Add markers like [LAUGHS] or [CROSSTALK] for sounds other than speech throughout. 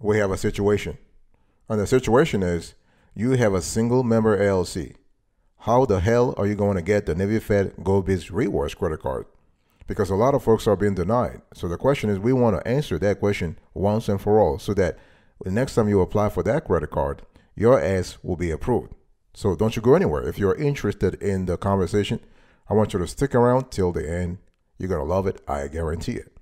we have a situation. And the situation is you have a single member LLC. How the hell are you going to get the Navy Fed Go Biz Rewards credit card? Because a lot of folks are being denied. So the question is, we want to answer that question once and for all so that the next time you apply for that credit card, your ass will be approved. So don't you go anywhere. If you're interested in the conversation, I want you to stick around till the end. You're going to love it. I guarantee it.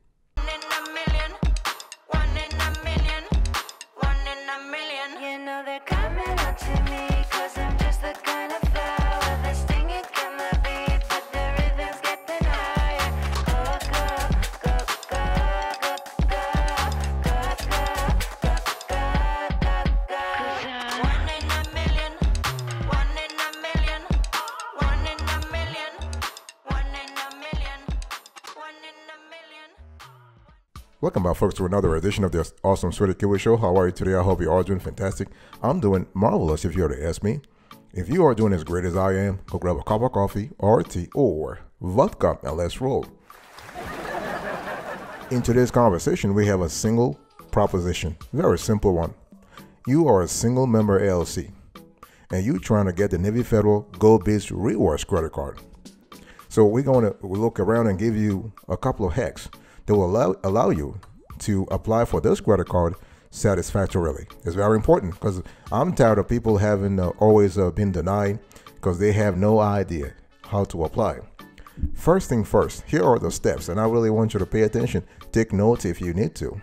Welcome back, folks, to another edition of the Awesome S'witty Kiwi Show. How are you today? I hope you are doing fantastic. I'm doing marvelous if you were to ask me. If you are doing as great as I am, go grab a cup of coffee or tea or vodka and let's roll. In today's conversation, we have a single proposition, very simple one. You are a single member LLC and you trying to get the Navy Federal Go Biz Rewards credit card. So we're going to look around and give you a couple of hacks that will allow, allow you to apply for this credit card satisfactorily. It's very important because I'm tired of people having uh, always uh, been denied because they have no idea how to apply. First thing first, here are the steps, and I really want you to pay attention. Take notes if you need to.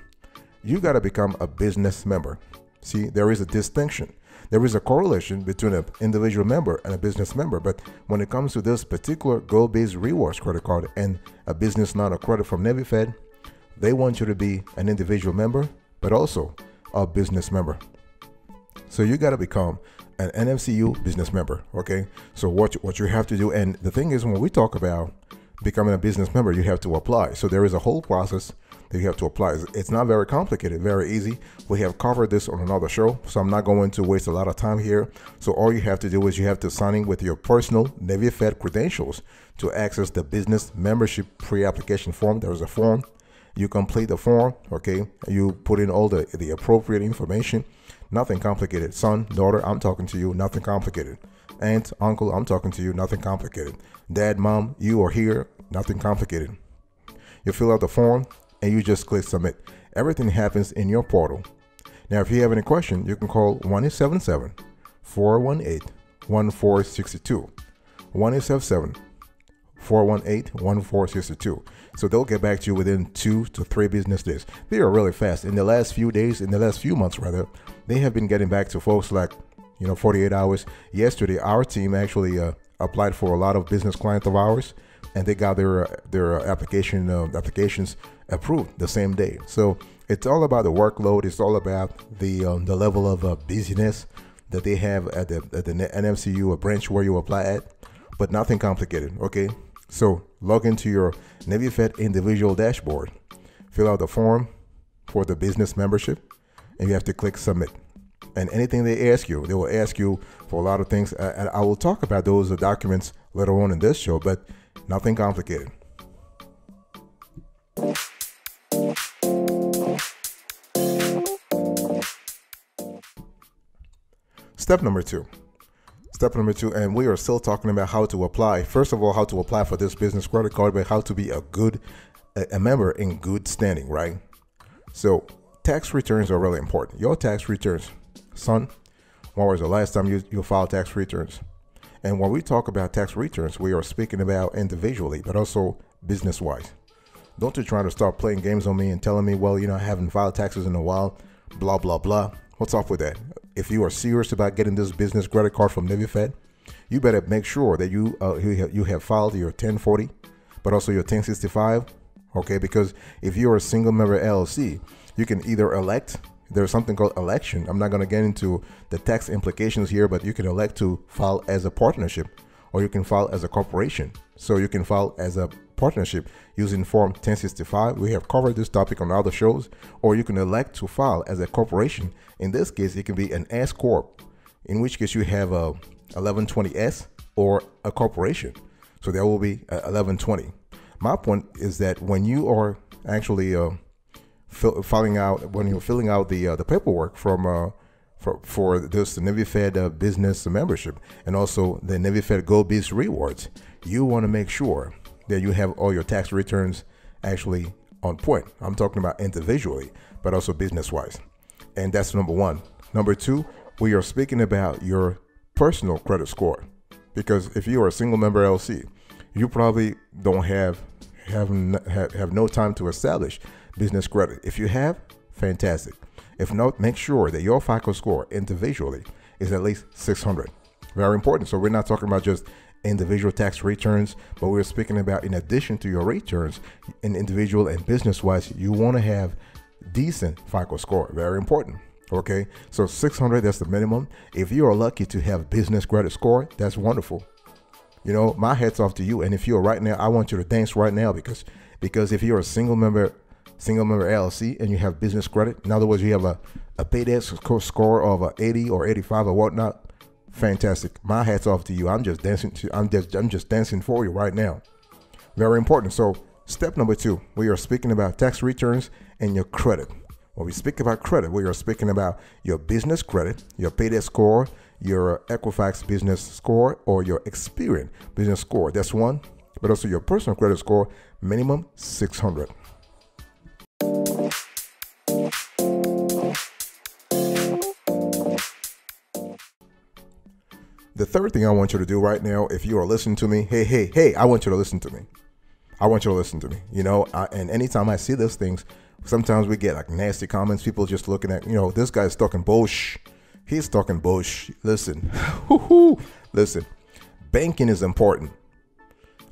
You got to become a business member. See, there is a distinction. There is a correlation between an individual member and a business member, but when it comes to this particular Go Biz rewards credit card and a business not a credit from Navy Fed, they want you to be an individual member, but also a business member. So you got to become an NFCU business member. Okay. So what what you have to do, and the thing is, when we talk about becoming a business member, you have to apply. So there is a whole process that you have to apply. It's- not very complicated, very easy. We have covered this on another show, so I'm not going to waste a lot of time here. So all you have to do is you have to sign in with your personal Navy Fed credentials to access the business membership pre-application form. There is a form you complete the form okay you put in all the the appropriate information nothing complicated son daughter i'm talking to you nothing complicated aunt uncle i'm talking to you nothing complicated dad mom you are here nothing complicated you fill out the form and you just click submit everything happens in your portal now if you have any question you can call 1-877 418 1462 1-877 418-1462. So they'll get back to you within two to three business days. They are really fast. In the last few days, in the last few months rather, they have been getting back to folks like, you know, 48 hours. Yesterday, our team actually uh, applied for a lot of business clients of ours, and they got their their application uh, applications approved the same day. So it's all about the workload. It's all about the um, the level of uh, busyness that they have at the at the NFCU, a branch where you apply at but nothing complicated. Okay, so log into your Navy Fed individual dashboard, fill out the form for the business membership, and you have to click submit. And anything they ask you, they will ask you for a lot of things. And I will talk about those documents later on in this show, but nothing complicated. Step number two. Step number two, and we are still talking about how to apply. First of all, how to apply for this business credit card, but how to be a good a, member in good standing, right? So tax returns are really important. Your tax returns, son. When was the last time you, you filed tax returns? And when we talk about tax returns, we are speaking about individually, but also business wise. Don't you try to start playing games on me and telling me, well, you know, I haven't filed taxes in a while, blah, blah, blah. What's up with that? If you are serious about getting this business credit card from Navy Fed, you better make sure that you uh, you, have, you filed your 1040, but also your 1065. Okay, because if you're a single member LLC, you can either elect. There's something called election. I'm not going to get into the tax implications here, but you can elect to file as a partnership, or you can file as a corporation. So you can file as a partnership using Form 1065. We have covered this topic on other shows, or you can elect to file as a corporation. In this case, it can be an S corp, in which case you have a 1120S or a corporation. So there will be a 1120. My point is that when you are actually uh, fill, filling out when you're filling out the uh, the paperwork from uh, for for this the Navy Fed uh, business membership and also the Navy Fed Go Biz rewards, you want to make sure that you have all your tax returns actually on point. I'm talking about individually, but also business wise, and that's number one. Number two, we are speaking about your personal credit score because if you are a single member LC, you probably don't have have, have no time to establish business credit. If you have, fantastic. If not, make sure that your FICO score individually is at least 600. Very important. So we're not talking about just individual tax returns, but we're speaking about in addition to your returns, in individual and business wise, you want to have decent FICO score. Very important. Okay, so 600 that's the minimum. If you are lucky to have business credit score, that's wonderful. You know, my hats off to you. And if you're right now, I want you to dance right now because because if you're a single member single member LLC and you have business credit, in other words, you have a a paydex score of a 80 or 85 or whatnot, fantastic. My hats off to you. I'm just dancing to I'm just I'm just dancing for you right now. Very important. So step number two, we are speaking about tax returns and your credit. When we speak about credit, we are speaking about your business credit, your paydex score, your Equifax business score, or your Experian business score. That's one. But also your personal credit score, minimum 600. The third thing I want you to do right now, if you are listening to me, hey, hey, hey, I want you to listen to me. I want you to listen to me. You know, I, and anytime I see those things, sometimes we get like nasty comments. People just looking at, you know, this guy's talking bullshit. He's talking bullshit. Listen, [LAUGHS] listen, banking is important.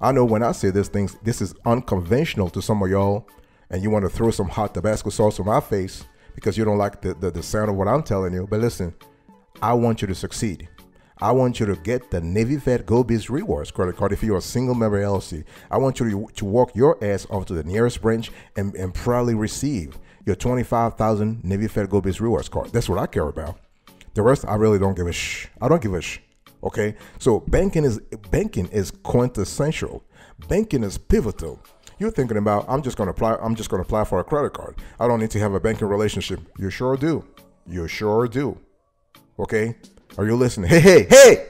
I know when I say these things, this is unconventional to some of y'all, and you want to throw some hot Tabasco sauce on my face because you don't like the, the, the sound of what I'm telling you. But listen, I want you to succeed. I want you to get the Navy Fed Go Biz Rewards credit card if you're a single member LLC. I want you to, to walk your ass off to the nearest branch and, and proudly receive your 25,000 Navy Fed Go Biz Rewards card. That's what I care about. The rest, I really don't give a sh. I don't give a sh. Okay, so banking is banking is quintessential. Banking is pivotal. You're thinking about I'm just gonna apply. I'm just gonna apply for a credit card. I don't need to have a banking relationship. You sure do. You sure do. Okay, are you listening? Hey, hey, hey!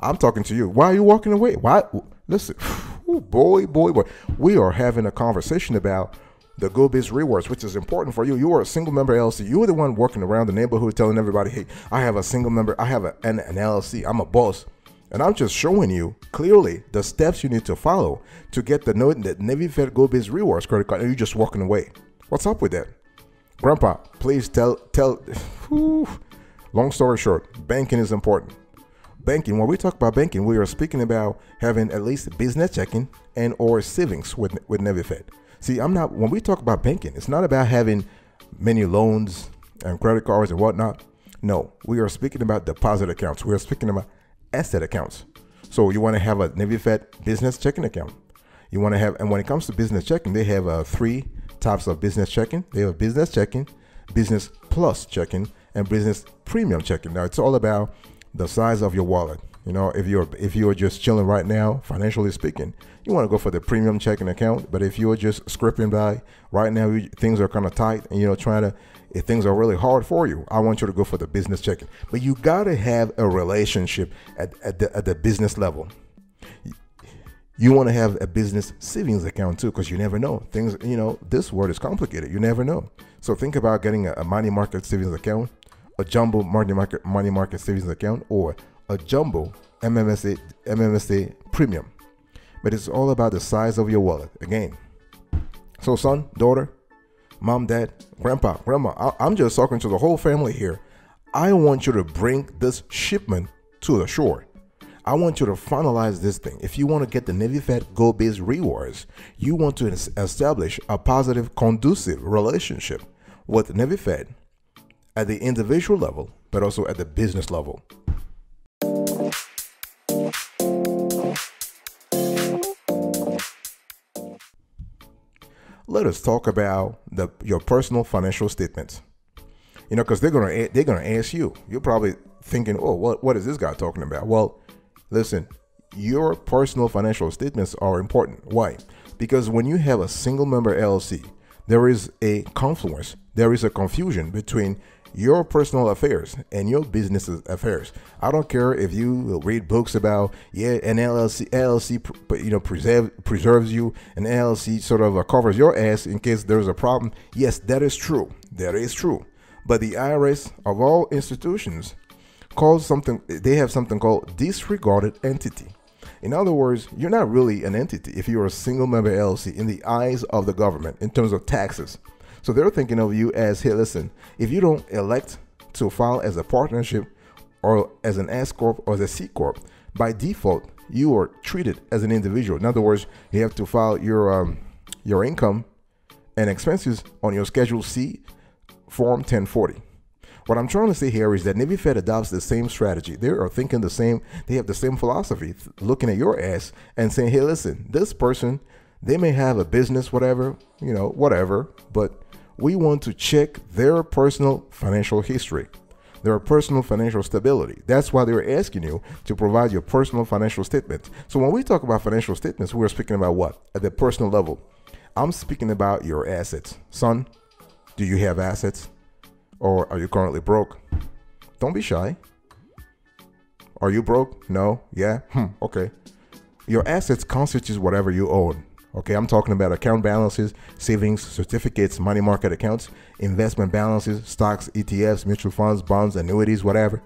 I'm talking to you. Why are you walking away? Why? Listen, [SIGHS] Ooh, boy, boy, boy. We are having a conversation about the Go Biz rewards, which is important for you. You are a single member LLC. You are the one working around the neighborhood telling everybody, hey, I have a single member, I have a, an, an LLC, I'm a boss. And I'm just showing you clearly the steps you need to follow to get the, the Navy Fed Go Biz rewards credit card, and you're just walking away. What's up with that? Grandpa, please tell, tell, [SIGHS] long story short, banking is important. Banking, when we talk about banking, we are speaking about having at least business checking and or savings with, with Navy Fed. See, I'm not, when we talk about banking, it's not about having many loans and credit cards and whatnot. No, we are speaking about deposit accounts. We are speaking about asset accounts. So you want to have a Navy Fed business checking account. You want to have, and when it comes to business checking, they have uh, three types of business checking. They have business checking, business plus checking, and business premium checking. Now it's all about the size of your wallet. You know, if you're if you're just chilling right now, financially speaking, you want to go for the premium checking account. But if you're just scraping by right now, you, things are kind of tight, and you know, trying to if things are really hard for you, I want you to go for the business checking. But you gotta have a relationship at, at the at the business level. You want to have a business savings account too, because you never know. Things, you know, this world is complicated. You never know. So think about getting a, a money market savings account, a jumbo money market money market savings account, or a jumbo MMSA MMSA premium. But it's all about the size of your wallet again. So son, daughter, mom, dad, grandpa, grandma, I, I'm just talking to the whole family here. I want you to bring this shipment to the shore. I want you to finalize this thing. If you want to get the Navy Fed Go Biz rewards, you want to establish a positive, conducive relationship with Navy Fed at the individual level, but also at the business level. let us talk about the your personal financial statements. You know, because they're gonna they're gonna ask you. You're probably thinking, oh, what what is this guy talking about? Well, listen, your personal financial statements are important. Why? Because when you have a single member LLC, there is a confluence, there is a confusion between your personal affairs and your business affairs. I don't care if you read books about yeah, an LLC LLC you know preserve preserves you, an LLC sort of uh, covers your ass in case there's a problem. Yes, that is true. That is true. But the IRS of all institutions calls something they have something called disregarded entity. In other words, you're not really an entity if you're a single member LLC in the eyes of the government in terms of taxes. So they're thinking of you as, hey, listen, if you don't elect to file as a partnership or as an S corp or as a C corp, by default you are treated as an individual. In other words, you have to file your um, your income and expenses on your Schedule C Form 1040. What I'm trying to say here is that Navy Fed adopts the same strategy. They are thinking the same, they have the same philosophy, looking at your ass and saying, hey, listen, this person, they may have a business, whatever, you know, whatever, but we want to check their personal financial history, their personal financial stability. That's why they're asking you to provide your personal financial statement. So when we talk about financial statements, we're speaking about what? At the personal level. I'm speaking about your assets. Son, do you have assets? Or are you currently broke? Don't be shy. Are you broke? No? Yeah? Hmm, okay. Your assets constitutes whatever you own. Okay, I'm talking about account balances, savings, certificates, money market accounts, investment balances, stocks, ETFs, mutual funds, bonds, annuities, whatever,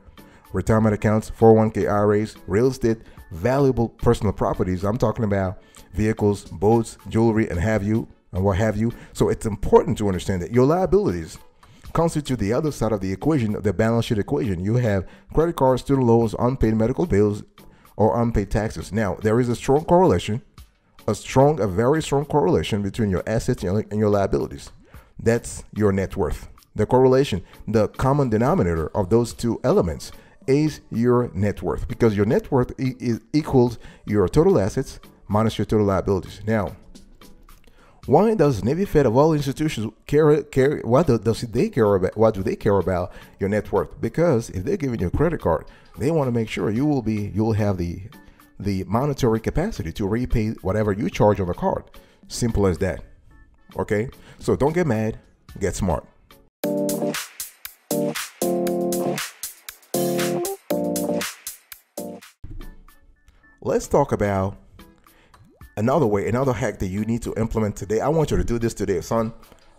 retirement accounts, 401k IRAs, real estate, valuable personal properties. I'm talking about vehicles, boats, jewelry, and have you, and what have you. So it's important to understand that your liabilities constitute the other side of the equation, the balance sheet equation. You have credit cards, student loans, unpaid medical bills, or unpaid taxes. Now, there is a strong correlation a strong, a very strong correlation between your assets and your liabilities. That's your net worth. The correlation, the common denominator of those two elements is your net worth because your net worth is equals your total assets minus your total liabilities. Now, why does Navy Fed of all institutions care care what do, does they care about what do they care about your net worth? Because if they're giving you a credit card, they want to make sure you will be you will have the the monetary capacity to repay whatever you charge on the card. Simple as that. Okay? So don't get mad, get smart. Let's talk about another way, another hack that you need to implement today. I want you to do this today, son.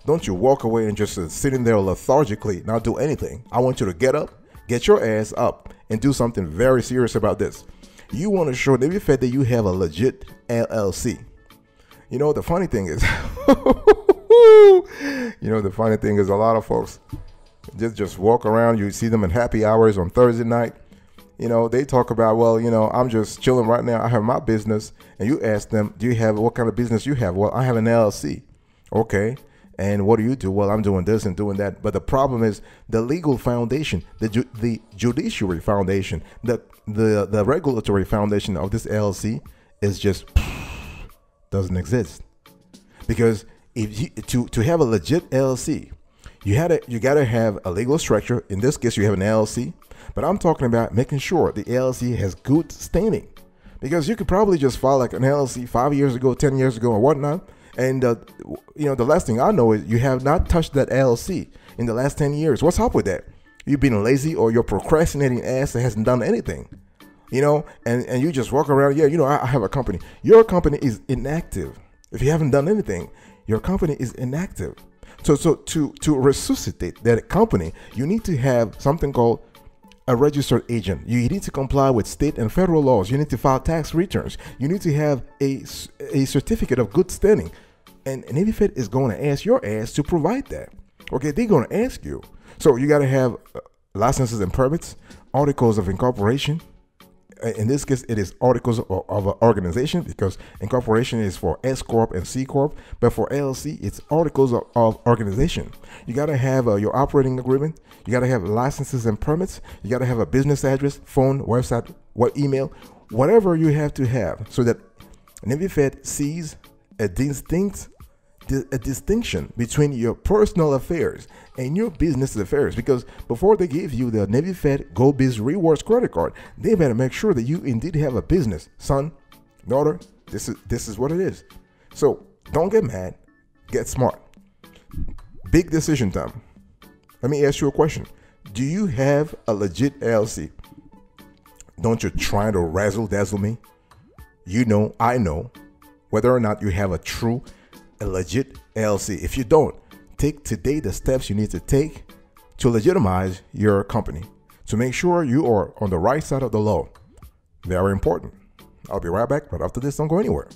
Don't you walk away and just uh, sitting there lethargically, not do anything. I want you to get up, get your ass up, and do something very serious about this you want to show Navy Fed that you have a legit LLC. You know, the funny thing is, [LAUGHS] you know, the funny thing is a lot of folks just just walk around. You see them in happy hours on Thursday night. You know, they talk about, well, you know, I'm just chilling right now. I have my business, and you ask them, do you have what kind of business you have? Well, I have an LLC. Okay. And what do you do? Well, I'm doing this and doing that. But the problem is the legal foundation, the ju- the judiciary foundation, the the the regulatory foundation of this LLC is just [SNIFFS] doesn't exist. Because if you, to to have a legit LLC, you had to you got to have a legal structure. In this case, you have an LLC. But I'm talking about making sure the LLC has good standing. Because you could probably just file like an LLC five years ago, ten years ago, or whatnot and uh, you know, the last thing I know is you have not touched that LLC in the last 10 years. What's up with that? You've been lazy or you're procrastinating ass that hasn't done anything. You know, and, and you just walk around, yeah, you know, I, I have a company. Your company is inactive. If you haven't done anything, your company is inactive. So so to to resuscitate that company, you need to have something called a registered agent. You need to comply with state and federal laws. You need to file tax returns. You need to have a, a certificate of good standing. And, and Navy Fed is going to ask your ass to provide that. Okay, they're going to ask you. So you got to have uh, licenses and permits, articles of incorporation, in this case, it is articles of, of an organization because incorporation is for S corp and C corp, but for LLC, it's articles of, of organization. You got to have uh, your operating agreement. You got to have licenses and permits. You got to have a business address, phone, website, what email, whatever you have to have, so that Navy Fed sees a distinct a distinction between your personal affairs and your business affairs because before they give you the Navy Fed Go Biz Rewards credit card, they better make sure that you indeed have a business. Son, daughter, this is this is what it is. So don't get mad, get smart. big decision time. Let me ask you a question. Do you have a legit LLC? Don't you try to razzle dazzle me? You know, I know whether or not you have a true, a legit LLC. If you don't, take today the steps you need to take to legitimize your company to make sure you are on the right side of the law. Very important. I'll be right back, but after this, don't go anywhere.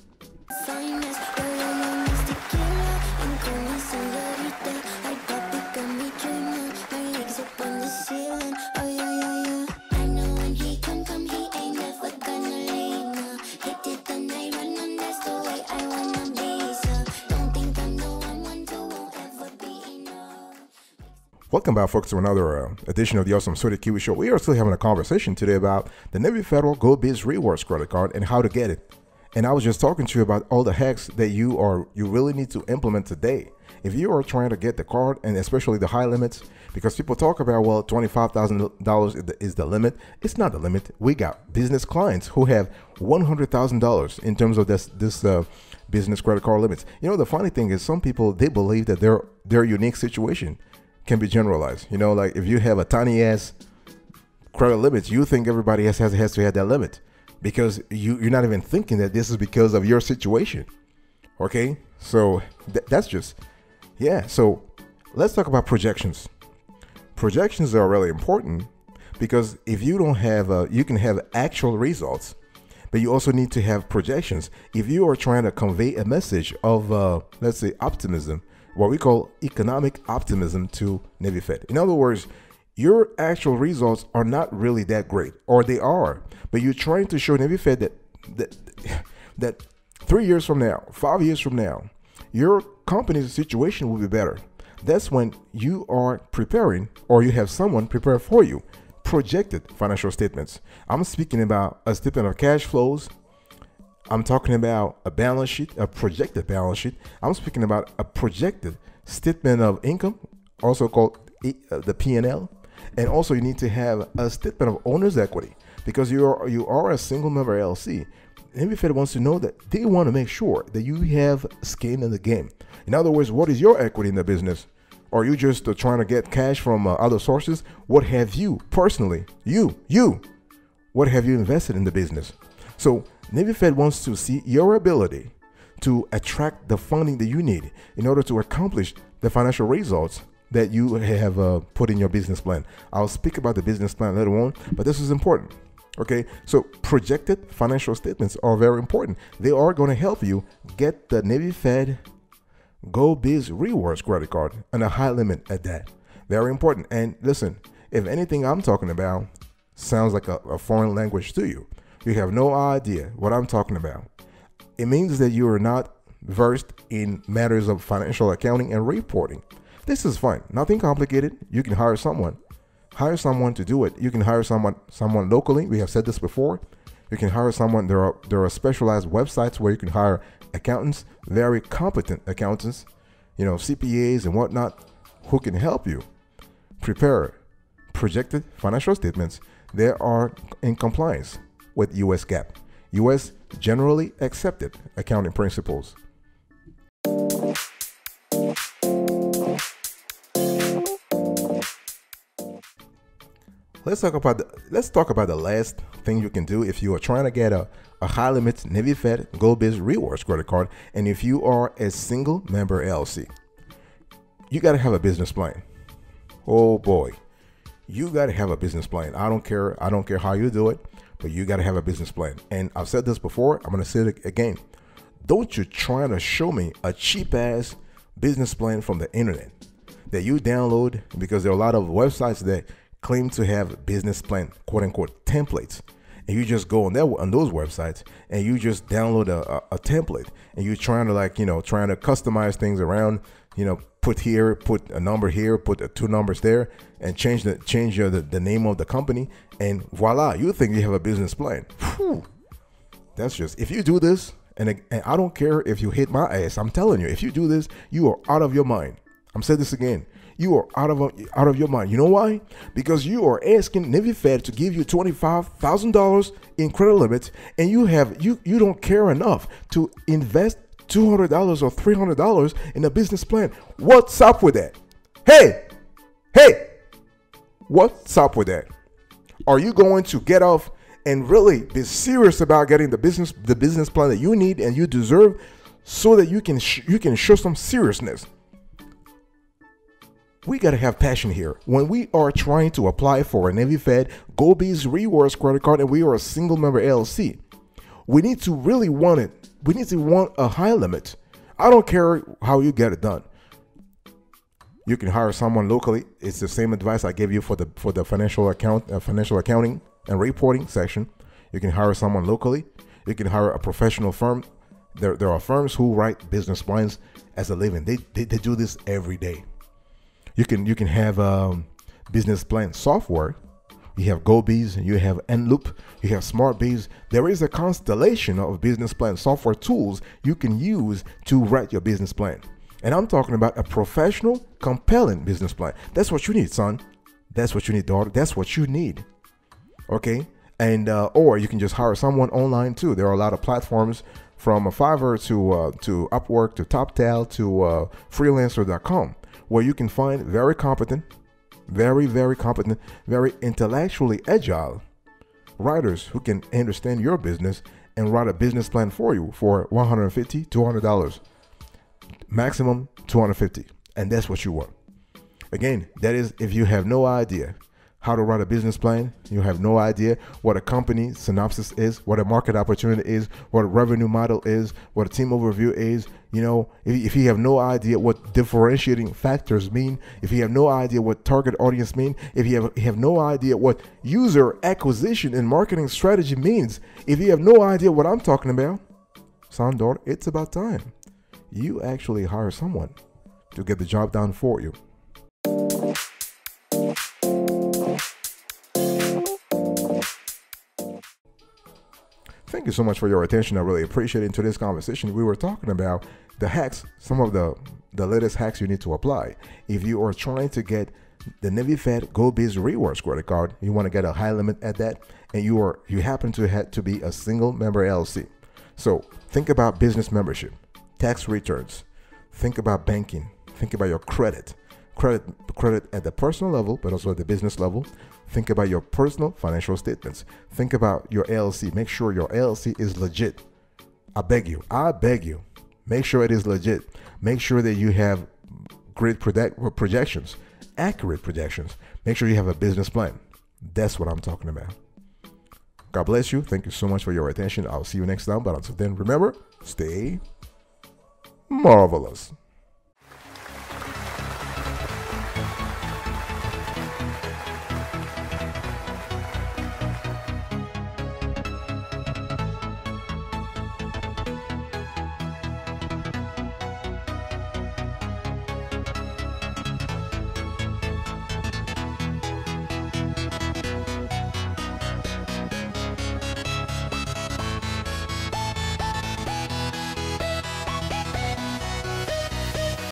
Welcome back, folks, to another uh, edition of the Awesome S'witty Kiwi Show. We are still having a conversation today about the Navy Federal Go Biz Rewards credit card and how to get it. And I was just talking to you about all the hacks that you are you really need to implement today. If you are trying to get the card and especially the high limits, because people talk about well, twenty five thousand dollars is the limit. It's not the limit. We got business clients who have one hundred thousand dollars in terms of this this uh, business credit card limits. You know, the funny thing is, some people they believe that their their unique situation can be generalized. You know, like if you have a tiny ass credit limit, you think everybody else has, has to have that limit because you, you're not even thinking that this is because of your situation. Okay, so th- that's just, yeah. So let's talk about projections. Projections are really important because if you don't have, uh, you can have actual results, but you also need to have projections. If you are trying to convey a message of, uh, let's say, optimism, what we call economic optimism to Navy Fed. In other words, your actual results are not really that great, or they are, but you're trying to show Navy Fed that that that three years from now, five years from now, your company's situation will be better. That's when you are preparing, or you have someone prepare for you, projected financial statements. I'm speaking about a statement of cash flows, I'm talking about a balance sheet, a projected balance sheet. I'm speaking about a projected statement of income, also called uh, the P&L, and also you need to have a statement of owner's equity because you are you are a single member LLC. Navy Fed wants to know that they want to make sure that you have skin in the game. In other words, what is your equity in the business? Are you just uh, trying to get cash from uh, other sources? What have you personally, you, you, what have you invested in the business? So Navy Fed wants to see your ability to attract the funding that you need in order to accomplish the financial results that you have uh, put in your business plan. I'll speak about the business plan later on, but this is important. Okay, so projected financial statements are very important. They are going to help you get the Navy Fed Go Biz Rewards credit card and a high limit at that. Very important. And listen, if anything I'm talking about sounds like a, a foreign language to you, you have no idea what I'm talking about. It means that you are not versed in matters of financial accounting and reporting. This is fine. Nothing complicated. You can hire someone. Hire someone to do it. You can hire someone someone locally. We have said this before. You can hire someone. There are there are specialized websites where you can hire accountants, very competent accountants, you know, CPAs and whatnot, who can help you prepare projected financial statements that are in compliance with US GAAP, US generally accepted accounting principles. Let's talk about the, let's talk about the last thing you can do if you are trying to get a, a high limit Navy Fed Go Biz Rewards credit card, and if you are a single member LLC, you got to have a business plan. Oh boy, you got to have a business plan. I don't care. I don't care how you do it, you got to have a business plan. And I've said this before. I'm going to say it again. Don't you try to show me a cheap ass business plan from the internet that you download because there are a lot of websites that claim to have business plan quote unquote templates and you just go on that on those websites and you just download a, a, a template and you're trying to like you know trying to customize things around you know put here put a number here put two numbers there and change the change the, the name of the company and voila you think you have a business plan Whew. That's just if you do this, and, and I don't care if you hit my ass. I'm telling you, if you do this, you are out of your mind. I'm saying this again. You are out of out of your mind. You know why? Because you are asking Navy Fed to give you twenty five thousand dollars in credit limits, and you have you you don't care enough to invest two hundred dollars or three hundred dollars in a business plan. What's up with that? Hey, hey, what's up with that? Are you going to get off and really be serious about getting the business the business plan that you need and you deserve so that you can you can show some seriousness? We got to have passion here. When we are trying to apply for a Navy Fed Go Biz Rewards credit card and we are a single member LLC, we need to really want it. We need to want a high limit. I don't care how you get it done. You can hire someone locally. It's the same advice I gave you for the for the financial account uh, financial accounting and reporting section. You can hire someone locally. You can hire a professional firm. There, there are firms who write business plans as a living. They, they, they do this every day. You can you can have um, business plan software. You have GoBees, you have Enloop, you have SmartBees. There is a constellation of business plan software tools you can use to write your business plan. And I'm talking about a professional, compelling business plan. That's what you need, son. That's what you need, daughter. That's what you need. Okay? And uh, or you can just hire someone online too. There are a lot of platforms from a Fiverr to uh, to Upwork to TopTal to uh, Freelancer.com where you can find very competent, very very competent, very intellectually agile writers who can understand your business and write a business plan for you for 150 200 dollars maximum 250 and that's what you want. Again that is if you have no idea how to write a business plan you have no idea what a company synopsis is what a market opportunity is what a revenue model is what a team overview is you know if, if you have no idea what differentiating factors mean if you have no idea what target audience mean if you have, you have no idea what user acquisition and marketing strategy means if you have no idea what i'm talking about sandor it's about time you actually hire someone to get the job done for you. Thank you so much for your attention. I really appreciate it. In today's conversation, we were talking about the hacks, some of the the latest hacks you need to apply. If you are trying to get the Navy Fed GoBiz Rewards credit card, you want to get a high limit at that, and you are you happen to have to be a single member LLC. So think about business membership tax returns. Think about banking. Think about your credit. Credit credit at the personal level, but also at the business level. Think about your personal financial statements. Think about your LLC. Make sure your LLC is legit. I beg you. I beg you. Make sure it is legit. Make sure that you have great project, projections, accurate projections. Make sure you have a business plan. That's what I'm talking about. God bless you. Thank you so much for your attention. I'll see you next time. But until then, remember, stay marvelous.